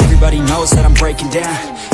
Everybody knows that I'm breaking down.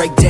break down.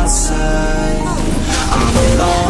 outside. I'm alone,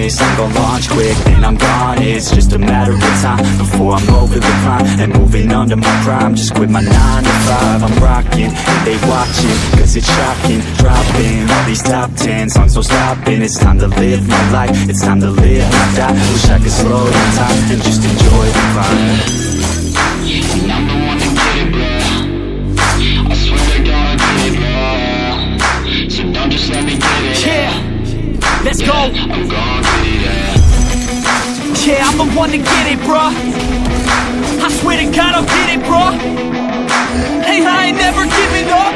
Honest, I'm gon' launch quick Then I'm gone, it's just a matter of time Before I'm over the prime And moving under my prime. Just quit my 9 to 5 I'm rocking, and they watching Cause it's shocking, dropping All these top 10 songs, no stopping. It's time to live my life, it's time to live my die. Wish I could slow down time And just enjoy the climb And I'm the one to get it, bro I swear the one to get it, bruh. I swear to God, I'll get it, bruh. Hey, I ain't never giving up.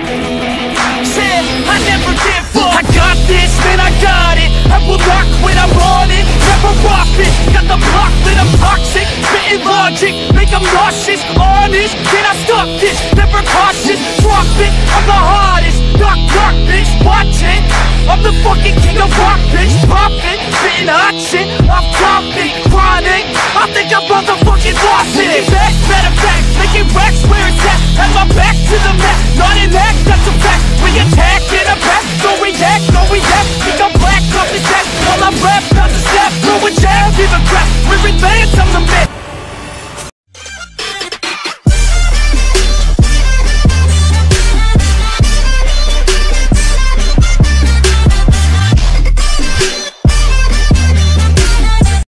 Said I never give up. I got this, man, I got it. I will not quit, I'm on it. Never off it. Got the block lit, I'm toxic. Spitting logic, make them nauseous. Honest, can I stop this? Never cautious, drop it. I'm the hardest. Knock, knock, bitch, watch it. I'm the fucking king of rock, bitch. give a crap. We're advancing.